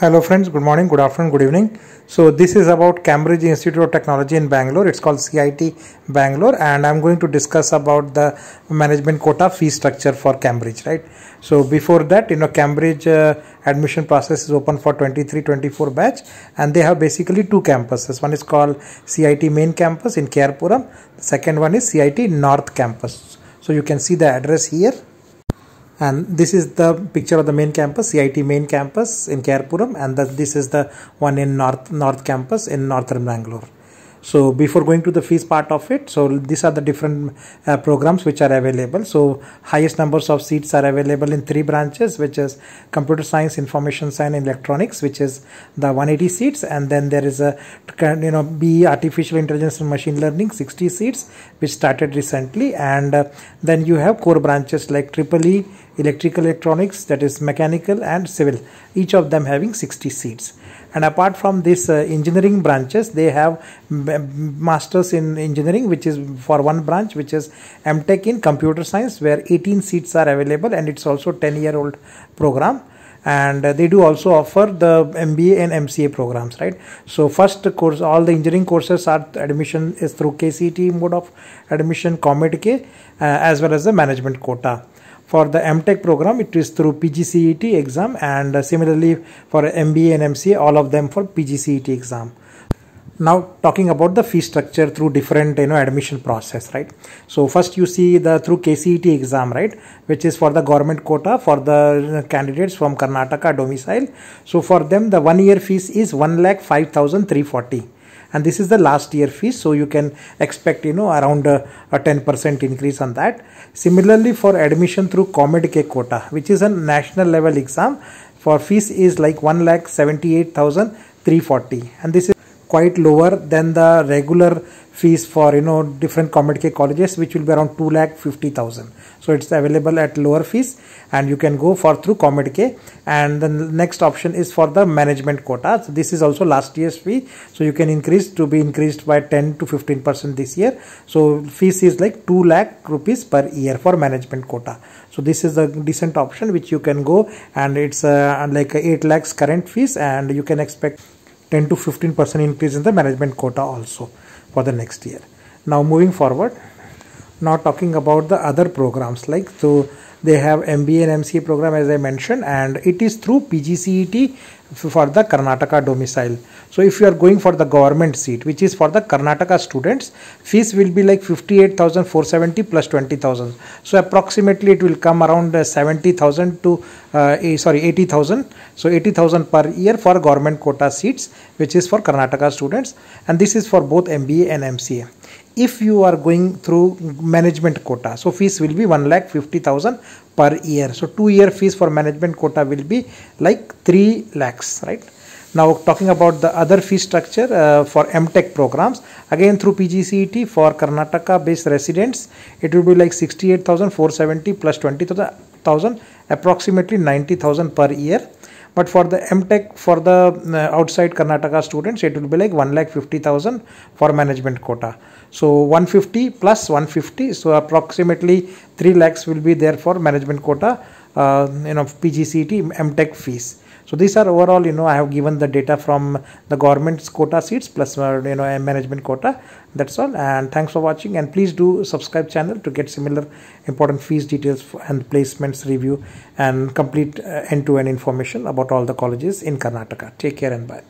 Hello friends, good morning, good afternoon, good evening. So this is about Cambridge Institute of Technology in Bangalore. It's called CIT Bangalore and I'm going to discuss about the management quota fee structure for Cambridge, right? So before that, you know, Cambridge uh, admission process is open for 23-24 batch and they have basically two campuses. One is called CIT main campus in K.R.Puram. The second one is CIT North campus. So you can see the address here and this is the picture of the main campus CIT main campus in K.R.Puram and the, this is the one in north north campus in northern Bangalore so before going to the fees part of it so these are the different uh, programs which are available. So highest numbers of seats are available in three branches which is computer science information science and electronics which is the 180 seats. And then there is a you know b artificial intelligence and machine learning 60 seats which started recently. And uh, then you have core branches like triple e electrical electronics that is mechanical and civil each of them having 60 seats and apart from this uh, engineering branches they have masters in engineering which is for one branch which is mtech in computer science where 18 seats are available and it's also 10 year old program and uh, they do also offer the MBA and MCA programs, right? So first course, all the engineering courses are admission is through KCET mode of admission, COMEDK, uh, as well as the management quota. For the MTech program, it is through PGCET exam and uh, similarly for MBA and MCA, all of them for PGCET exam. Now talking about the fee structure through different you know admission process right? So first you see the through kcet exam right? Which is for the government quota for the candidates from karnataka domicile. So for them the one year fees is 1 lakh 5340 and this is the last year fees so you can expect you know around uh, a, a 10% increase on that. Similarly for admission through COMEDK quota which is a national level exam for fees is like 1 lakh 78340 and this is quite lower than the regular fees for you know different COMEDK colleges which will be around 2 lakh 50,000 so it's available at lower fees and you can go for through COMEDK and the next option is for the management quota. So this is also last year's fee. So you can increase to be increased by 10 to 15 percent this year. So fees is like 2 lakh rupees per year for management quota. So this is a decent option which you can go and it's uh, like 8 lakhs current fees and you can expect 10 to 15 percent increase in the management quota also for the next year. Now moving forward now talking about the other programs like so they have MBA and MCA program as I mentioned and it is through PGCET for the Karnataka domicile. So if you are going for the government seat which is for the Karnataka students fees will be like 58,470 plus 20,000. So approximately it will come around uh, 70,000 to uh, sorry 80,000. So 80,000 per year for government quota seats which is for Karnataka students and this is for both MBA and MCA if you are going through management quota so fees will be 1 lakh 50000 per year so two year fees for management quota will be like 3 lakhs right? Now talking about the other fee structure uh, for mtech programs again through pgcet for karnataka based residents it will be like 68470 plus 20000 approximately 90000 per year. But for the mtech for the uh, outside karnataka students it will be like 1 lakh 50000 for management quota. So 150 plus 150 so approximately 3 lakhs will be there for management quota uh, you know pgcet mtech fees so these are overall you know i have given the data from the government's quota seats plus uh, you know a management quota. That's all. And thanks for watching. And please do subscribe channel to get similar important fees details and placements review and complete uh, end-to-end information about all the colleges in karnataka. Take care and bye